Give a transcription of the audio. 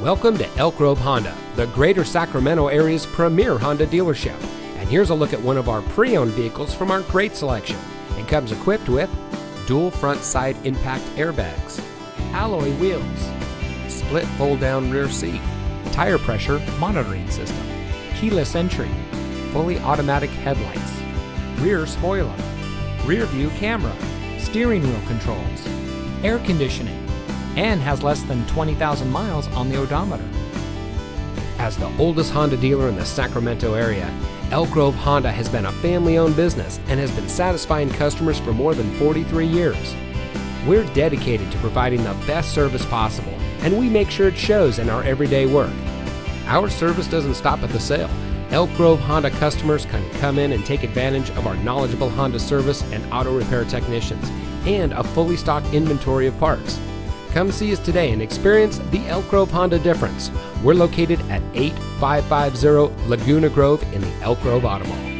Welcome to Elk Grove Honda, the greater Sacramento area's premier Honda dealership. And here's a look at one of our pre owned vehicles from our great selection. It comes equipped with dual front side impact airbags, alloy wheels, split fold down rear seat, tire pressure monitoring system, keyless entry, fully automatic headlights, rear spoiler, rear view camera, steering wheel controls, air conditioning, and has less than 20,000 miles on the odometer. As the oldest Honda dealer in the Sacramento area, Elk Grove Honda has been a family owned business and has been satisfying customers for more than 43 years. We're dedicated to providing the best service possible, and we make sure it shows in our everyday work. Our service doesn't stop at the sale. Elk Grove Honda customers can come in and take advantage of our knowledgeable Honda service and auto repair technicians and a fully stocked inventory of parts. Come see us today and experience the Elk Grove Honda difference. We're located at 8550 Laguna Grove in the Elk Grove Auto Mall.